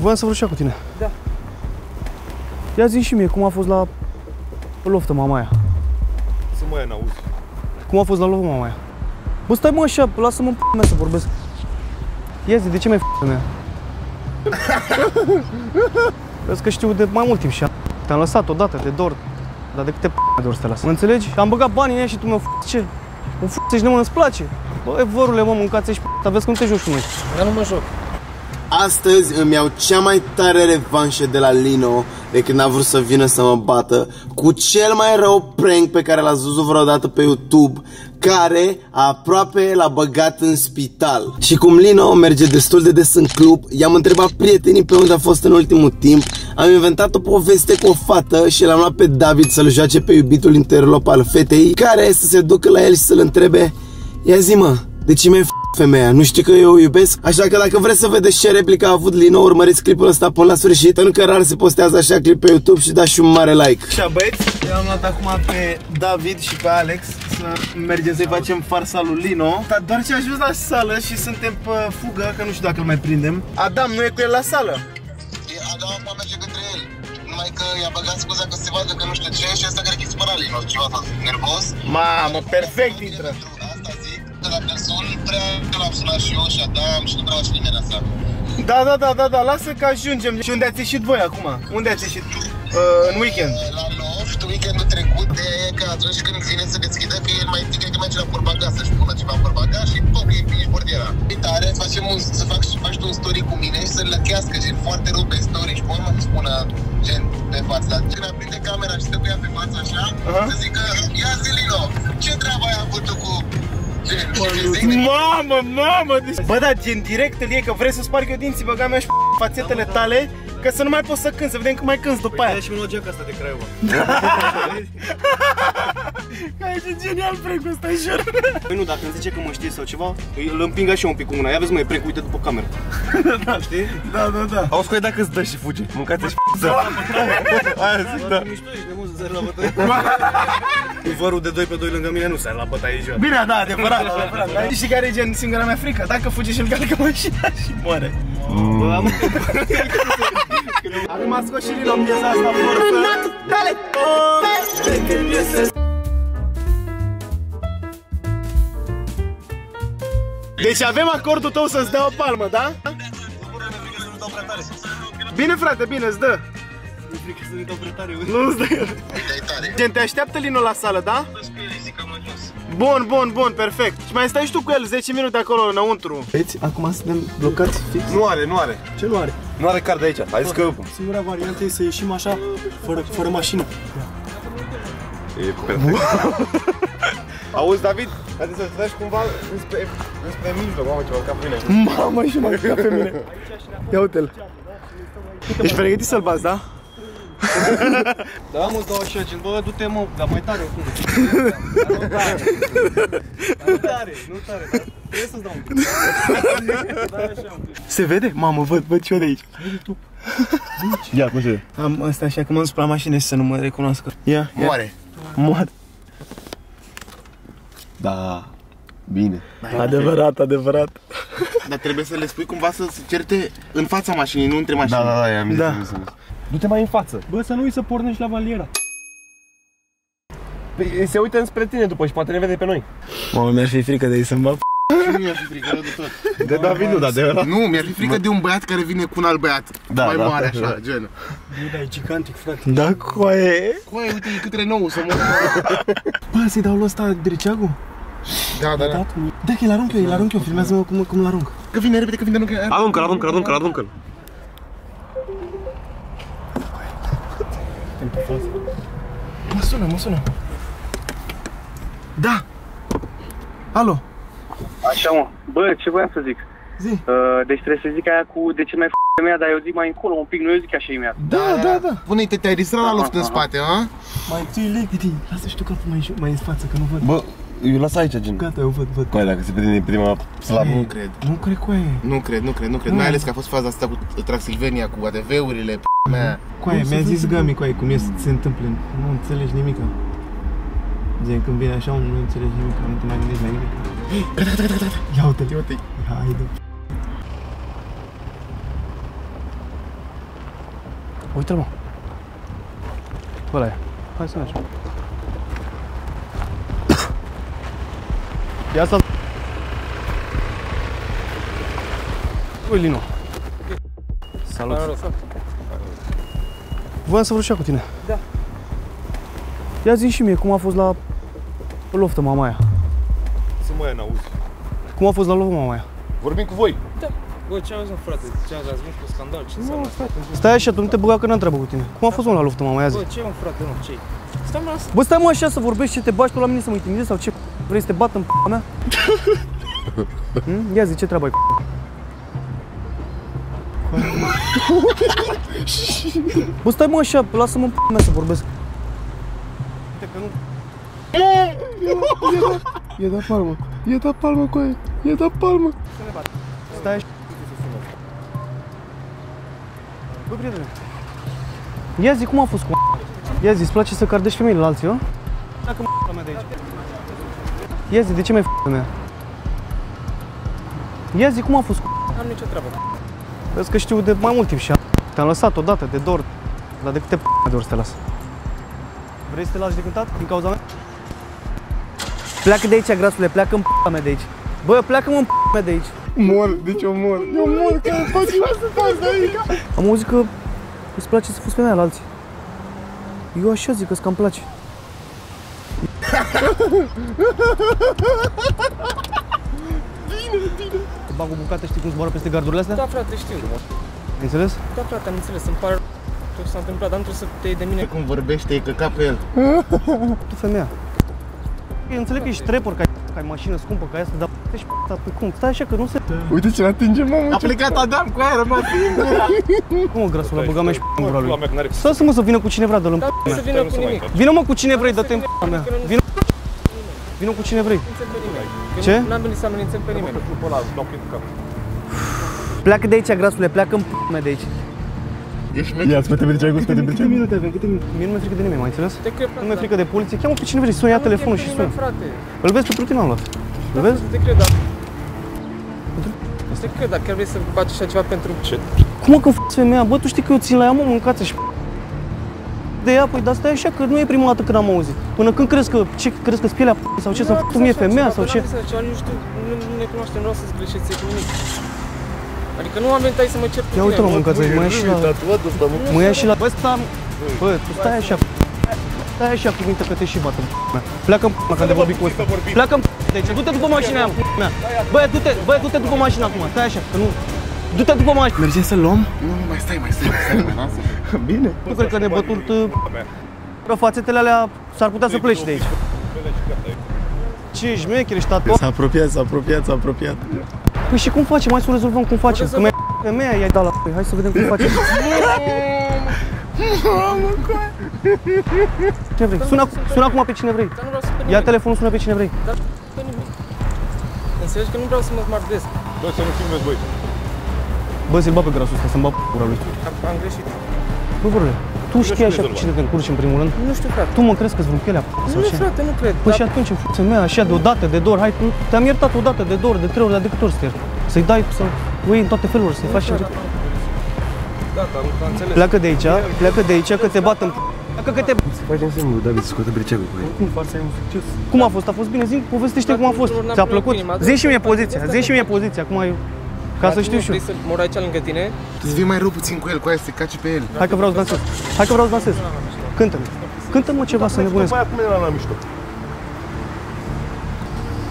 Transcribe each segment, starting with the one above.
Voiam să vorbesc cu tine. Da. Ia zi și mie cum a fost la loftă mama aia. Să mă ia n-auzi. Cum a fost la loftă mama aia? Bă, stai mă așa, lasă-mă în p***a mea să vorbesc. Ia zi, de ce mai f***a mea? Vezi că știu de mai mult timp și te-am lăsat odată de dor. Dar de câte p***a de ori să te las? Mă înțelegi? Am băgat banii în ea și tu mă f***ți ce? Mă f***ți și de mă, îți place. Bă, vorule, mă, mâncați și p***a, vezi că nu te joci cu noi. Dar nu mă joc. Astăzi îmi iau cea mai tare revanșă de la Lino de când a vrut să vină să mă bată cu cel mai rău prank pe care l-ați văzut vreodată pe YouTube care aproape l-a băgat în spital. Și cum Lino merge destul de des în club, i-am întrebat prietenii pe unde a fost în ultimul timp, am inventat o poveste cu o fată și l-am luat pe David să-l joace pe iubitul interlop al fetei, care să se ducă la el și să-l întrebe Ia zi mă, de ce mi-ai f- femeia? Nu știi că eu o iubesc? Așa că dacă vreți să vedeți ce replică a avut Lino, urmăriți clipul ăsta până la sfârșit, pentru că rar se postează așa clip pe YouTube și dați și un mare like. Așa băieți, eu am luat acum pe David și pe Alex să mergem să-i facem farsa lui Lino Dar doar ce a ajuns la sală și suntem pe fugă, că nu știu dacă îl mai prindem Adam nu e cu el la sală Adam va merge către el. Numai că i-a băgat scuza că se vadă că nu știu ce și asta cred că e supărat Lino, ceva s-a nervos. Mamă, perfect intră Pentru asta zic că dacă sun prea l-am sunat și eu și Adam și nu vreau și nimeni asta. Da, da, da, da, da, lasă că ajungem Și unde ați ieșit voi acum? Unde ați ieșit? Uh, în weekend La loft, weekendul trecut, de e că atunci când vine să deschidă, că el mai zice că merge la porbagaz să-și pună ceva în porbagaz și pop, e ești portiera. E tare, facem un, să fac, să faci tu un story cu mine și să-l lăchească, gen foarte rău pe story și pe urmă să spună gen pe față. Dar când aprinde camera și stă cu ea pe față așa, Aha. să zică, ia Zilino, ce treabă ai avut tu cu gen? Și zic, Mamă, mamă deci... Bă, da, gen direct îl e că vrei să sparg eu dinții Băga mea și fațetele tale Că să nu mai poți să cânti, să vedem cum mai cânti după aia și mi geaca asta de Craiova. Ai ce genial prank-ul ăsta, jur Păi nu, dacă îmi zice că mă știe sau ceva, îl împing așa un pic cu mâna. Ia vezi mă, e prank, uite după cameră. da, știi? Da, da, da Auzi cu dacă îți dă și fuge. Mâncați și p***ță. Aia zic, da. Mișto ești de mult să la bătaie. Vărul de 2 pe 2 lângă mine nu sare la bătaie ziua. Bine, da, adevărat, adevărat Dar știi care e gen singura mea frică? Dacă fuge și îl calcă mașina și moare Bă, am Acum a scos și Lino piesa asta forță Deci avem acordul tău să-ți dea o palmă, da? Bine frate, bine, îți dă Mi-e frică să nu dau prea tare. Nu-ți dă el e tare. Gen, te așteaptă Lino la sală, da? Bun, bun, bun, perfect Și mai stai și tu cu el 10 minute acolo înăuntru Vezi, acum suntem blocați fix Nu are, nu are. Ce nu are? Nu are card de aici. Hai zis că Singura variantă e să ieșim așa, fără, fără mașină e perfect. Auzi, David, haideți să treci cumva înspre, înspre mijloc, mamă, ce ca pe mine. Mamă, și mai ca pe mine Ia uite-l Ești pregătit să-l bați, da? Da, mă, dau așa, gen, bă, du-te, mă, dar mai tare oricum. Dar nu tare. Dar nu tare, nu tare, dar trebuie să-ți dau un pic. Da, așa un pic. Se vede? Mamă, văd, văd și eu de aici Ia, cum se Am asta așa că mă duc la mașină și să nu mă recunoască Ia, ia. Moare. Moare Da. Bine. Adevărat, adevărat Dar trebuie să le spui cumva să se certe în fața mașinii, nu între mașini. Da, da, da, i-am Da. zis. Du-te mai în față. Bă, să nu uiți să pornești la valiera. Păi, Se uită înspre tine după și poate ne vede pe noi. Mamă, mi-ar fi frică de ei să-mi bag Și nu mi-ar fi frică rău de tot. De David nu, dar de ăla. Nu, mi-ar fi frică de un băiat care vine cu un alt băiat. Da, mai da, mare da. așa, gen. Bă, dar e gigantic, frate. Da, coaie Coaie, uite, e cât Renault să mă... Bă, să-i dau lui ăsta Driceagu? Da, da, da. Da, că îl arunc eu, îl arunc eu, filmează-mă cum, cum îl arunc Că vine repede, că vine nu că... Aruncă-l, aruncă-l, aruncă-l, aruncă-l. Mă sună, mă sună. Da. Alo. Așa mă, bă, ce voiam să zic? Zi. Uh, deci trebuie să zic aia cu de ce mai f*** femeia, dar eu zic mai încolo un pic, nu eu zic așa imediat. Da, da, da Pune-te, te-ai distrat la loft în spate, a? Mai întâi leg Didi, lasă și tu capul mai, jo- mai în față, că nu văd. Bă, eu las aici, gen. Gata, eu văd, văd Coai, dacă se prinde prima slab. Nu cred. Nu cred coaie Nu cred, nu cred, nu cred. Mai ales că a fost faza asta cu Transilvania, cu ADV-urile, p*** mea. Coaie, mi-a zis Gami, coaie, cum e să se întâmple Nu înțelegi nimica Gen, când vine așa, nu înțelegi nimic, nu te mai gândești la nimic Gata, gata, gata, gata Ia uite-l, ia uite Haide Uite-l, mă. Ăla e. Hai să mergem. Ia asta. Ui, Lino. Salut. Voiam să vorbesc cu tine. Da. Ia zi și mie cum a fost la loftă mamaia. Să mă ia n-auzi. Cum a fost la loftă mamaia? Vorbim cu voi. Bă, ce am zis, frate? Ce am zis? Ați venit cu scandal? Ce înseamnă asta? Stai așa, tu nu te băga că n-am treabă cu tine. Cum a fost mă la loftă mamaia zi? Bă, ce mă, frate, nu, ce Stai mă, lasă. Bă, stai mă așa să vorbești ce te bași tu la mine să mă intimidezi sau ce? Vrei să te bat în p***a mea? Hmm? Ia zi, ce treabă ai cu Bă, stai mă așa, lasă-mă în p***a mea să vorbesc. Uite că nu... E da palmă, e da palmă cu aia, e da palmă. Stai așa. Bă, prietene. Ia zi, cum a fost cu Ia zi, îți place să cardești femeile la alții, nu? Dacă mă mea de aici. Ia zi, de ce mi-ai f***a mea? Ia zi, cum a fost cu Am nicio treabă. Vezi că știu de mai mult timp și te-am lăsat odată de dor, dar de câte p***a de ori să te las? Vrei să te lași de cântat din cauza mea? Pleacă de aici, grasule, pleacă în p***a mea de aici. Bă, pleacă-mă în p***a mea de aici. Mor, deci eu mor. Eu mor, că faci asta, faci aici. Am auzit că îți place să fuzi femeia la alții. Eu așa zic că cam place. Te bag o bucată, știi cum zboară peste gardurile astea? Da, frate, știu. Ai înțeles? Da, frate, am înțeles. Îmi pare tot ce s-a întâmplat, dar nu trebuie să te iei de mine. Cum vorbește, e căcat pe el. Tu femeia. Eu înțeleg că ești trepor, că ai, că ai mașină scumpă, că ai asta, dar ești p***a, pe cum? Stai așa că nu se... Uite ce atinge, mamă. A plecat Adam cu aia, rămas singur. Cum o grasul la băga mea și p***a în gura La lui? mea că n-are Să lasă mă să vină cu cine vrea, dă-l în Da, p***a nu să mea. vină nu cu se mai nimic. încarce. Vină mă cu cine vrei, dă-te în p***a mea. Vină, vină cu cine vrei. Amenințăm pe nimeni. Că Ce? nu- N-am venit să amenințăm pe nimeni. Clubul ăla, l-au prins cu cap. Pleacă de aici, grasule, pleacă în p***a mea de aici. Ia, spate Mircea, cu spate Mircea. Câte minute avem? Câte minute? Mie nu mi-e frică de nimeni, mai înțeles? De cred, Nu mi-e frică de poliție. Cheamă pe cine vrei, sună, ia telefonul și sună. Frate, Îl vezi pe tine am luat. Îl vezi? te cred, dar... Te cred, dar chiar vrei să faci așa ceva pentru ce? Cum mă când f*** femeia? Bă, tu știi că eu țin la ea, mă, mâncați și de ea, păi, dar stai așa, că nu e prima dată când am auzit. Până când crezi că, ce, crezi că pielea p- sau ce, să-mi f*** mie femeia sau ce? Nu știu, nu, nu ne cunoaștem, nu vreau să-ți greșeți cu nimic. Adică nu am venit aici să mă cer cu Ia uite, mă, mâncați mă ia și la... Mă ia și la... Bă, sta... Bă, tu stai așa, stai așa cu minte că te și bat în mea. Pleacă în mea, că de vorbi cu ăsta. Pleacă în deci, du-te după mașina aia, în mea. Bă, du-te, bă, du-te după mașina acum, stai așa, că nu... Du-te după mașină. Mergem să luăm? Nu, nu, mai stai, mai stai, mai stai, mai lasă. Bine. Nu cred că ne bătut uh, fațetele alea, s-ar putea să pleci de aici. Ce șmecher, ești tatuat? S-a apropiat, s-a apropiat, s-a apropiat. Păi și cum facem? Hai să o rezolvăm cum facem. Că mi-a femeia i-ai dat la păi, hai să vedem cum facem. Ce vrei? Sună, sună acum pe cine vrei. Dar nu vreau să pe Ia nimeni. telefonul, sună pe cine vrei. Dar pe nimeni. Înțelegi că nu vreau să mă mardesc. Bă, să nu filmezi, băi. Bă, să-l bag pe grasul ăsta, să-mi bag pe gura lui. Am, am greșit. Bă, vorule, tu știi așa pe cine te încurci în primul rând? Nu știu, frate. Tu mă crezi că-ți vreun pielea sau Nu, ce? frate, nu cred. Păi dar- și atunci, în fuția mea, așa, de odată, de două ori, hai, nu- te-am iertat odată, de două ori, de trei ori, dar de câte ori să te iert? Să-i dai, să o iei în toate felurile, să-i faci... Gata, gata, am înțeles. Pleacă de aici, pleacă de aici, că te bat în... Pleacă că te... Facem singur, David, scoate briceagul cu el. Cum faci ai un succes? Cum a fost? A fost bine? Zi, povestește cum a fost. tuturor n-am Ți-a primit plăcut? inima, Zi și mie dar- poziția, zi și mie poziția, cum ai... Ca să știu și eu. Vrei să mor aici lângă tine? Tu să vii mai rău puțin cu el, cu aia să te caci pe el. Hai că vreau să dansez. Hai că vreau să dansez. Cântă-mi. Cântă-mă ceva să nebunesc. Mai acum era la mișto.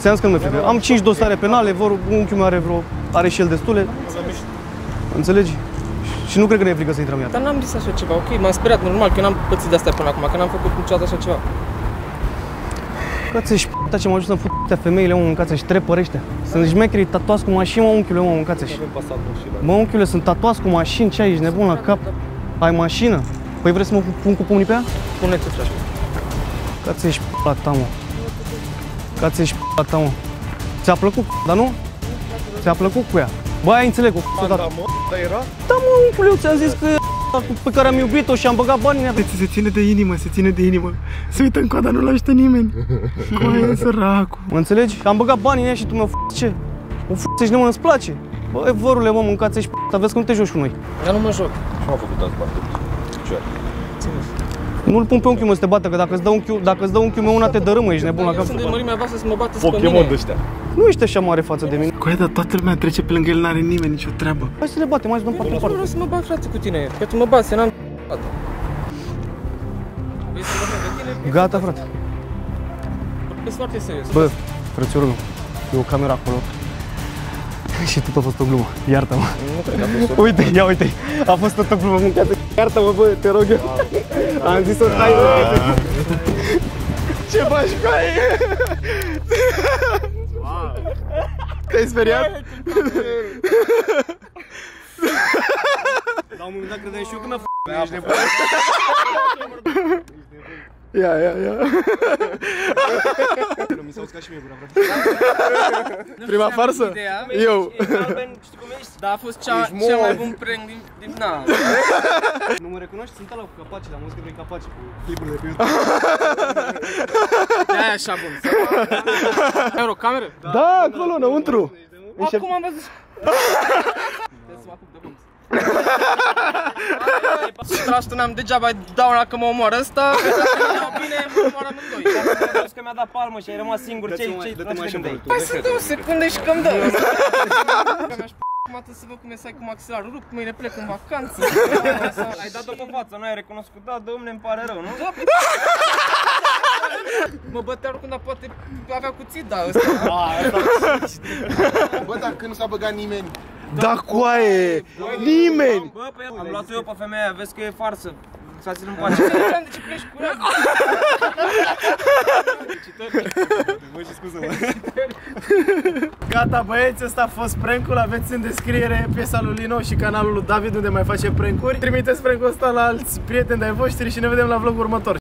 Ți-am zis că nu mi-e frică. Am 5 dosare penale, vor, unchiul meu are vreo, are și el destule. Înțelegi? Și nu cred că ne e frică să intrăm iar. Dar n-am zis așa ceva, ok? M-am speriat, normal, că eu n-am pățit de asta până acum, că n-am făcut niciodată așa ceva. Că ți-și p***a ce m-au ajuns să fută femeile, mă, mâncați și trepărește. Sunt șmecherii tatuați cu mașini, mă, unchiule, mă, mâncați și. Avem pasatul și la... Mă, unchiule, sunt tatuați cu mașini, ce ai, ești nebun la cap? Ai mașină? Păi vreți să mă pun cu pumnii pe ea? Spune-te, frate. Ca ți-ești p***a ta, mă. Ca ți-ești p***a ta, mă. Ți-a plăcut, dar nu? Ți-a plăcut cu ea. Bă, aia înțeleg, o f***o dată. Da, mă, dar era? Da, mă, unchiule, eu ți-am zis că e pe care am iubit-o și am băgat banii în ea. Se ține de inimă, se ține de inimă. Se uită în coada, nu-l ajută nimeni. Coaie, săracu. Mă înțelegi? Am băgat banii în ea și tu mă f*** ce? O f*** și mă, îți place. Bă, vorule, mă, mâncați și p***a, vezi că nu te joci cu noi. Dar nu mă joc. Ce m-a făcut azi, bă? picioare. Nu-l pun pe unchiul meu să te bată, că dacă îți dă unchiul, dacă îți dă unchiul meu una te dărâmă, ești nebun la Eu cap. sunt de mărimea voastră să mă bată pe Pokémon mine. de ăștia. Nu ești așa mare față de mine. Coaie, dar toată lumea trece pe lângă el, n-are nimeni nicio treabă. Hai să le batem, hai să dăm parte în Nu parte. vreau să mă bat frate cu tine, că tu mă bați, eu n-am Gata. Vrei să vorbim de tine? Gata, frate. Vorbesc foarte serios. Bă, frățiorul meu, e o cameră acolo. Și tot a fost o glumă, iartă-mă. Nu cred că a fost Uite, ia uite, a fost tot o glumă mâncată. Iartă-mă, bă, te rog eu. Am zis-o, stai, bă. Ce faci cu aia? Te-ai speriat? La un moment dat credeam și eu că mi-a f***ă, ești nebun. Ia, ia, ia. Mi s-a uscat și mie gura, frate. Prima farsă? Ideea. Eu. Ești galben, știi cum ești? Dar a fost cea, cea mai bun prank din, din na. Nu mă recunoști? Sunt ăla cu capaci, la muzică prin capaci, cu clipurile de pe YouTube. De-aia așa bun. Euro, cameră? Da, acolo, înăuntru. Acum am văzut. Trebuie să mă apuc de bun. Trastul n-am degeaba dau la că mă omoară ăsta, că dacă nu iau bine, mă omoară amândoi. Crezi că mi-a dat palmă și ai rămas singur. Ce ce Dă-te mai așa tragi în Hai să dau o secundă și că-mi dă. Mi-aș Acum atât să văd cum e să ai cu maxilarul rupt, mâine plec în vacanță. Ai dat-o pe față, nu ai recunoscut. Da, domne, îmi pare rău, nu? Mă bătea oricând, dar poate avea cuțit, da, ăsta. Bă, dar când nu s-a băgat nimeni? Da, coaie! Nimeni! Bă, pe am luat eu pe femeia, aia, vezi că e farsă. S-a ținut în pace. De ce pleci cu ea? Gata băieți, ăsta a fost prank-ul, aveți în descriere piesa lui Lino și canalul lui David unde mai face prank-uri. Trimiteți prank-ul ăsta la alți prieteni de-ai voștri și ne vedem la vlogul următor.